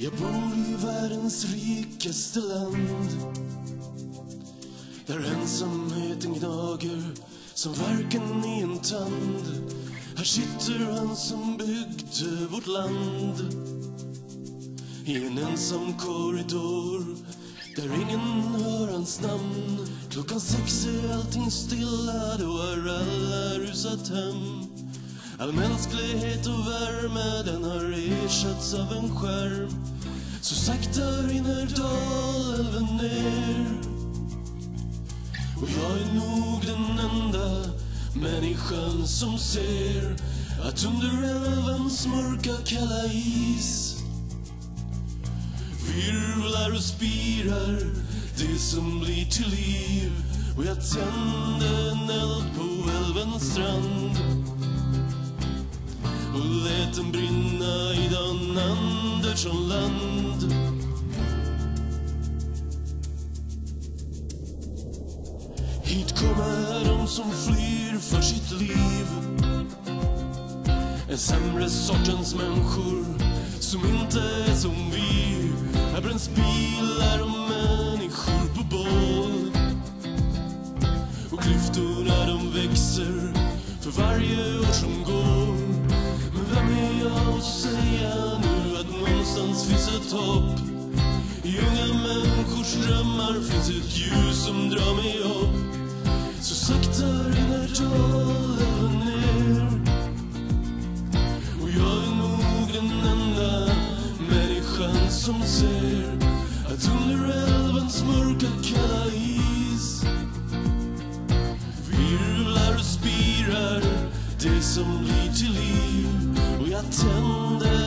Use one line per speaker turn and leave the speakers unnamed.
Jag bor i världens rikaste land. Där ensamheten gnager som verken i en tand. Här sitter han som byggde vårt land. I en ensam korridor där ingen hör hans namn. Klockan sex är allting stilla, då har alla rusat hem. All mänsklighet och värme, den har ersatts av en skärm. Så sakta rinner Dalälven ner. Och jag är nog den enda människan som ser Att under älvens mörka kalla is virvlar och spirar det som blir till liv. Och jag tände en eld på älvens strand och lät den brinna i Dan Andersson land. Hit kommer de som flyr för sitt liv. En sämre sortens människor som inte är som vi. Här bränns bilar och människor på bål. Och klyftorna de växer för varje år som går säga nu att någonstans finns ett hopp I unga människors drömmar finns ett ljus som drar mig upp Så sakta rinner dalen ner och jag är nog den enda människan som ser att under älvens mörka kalla is virvlar och spirar det som blir till liv och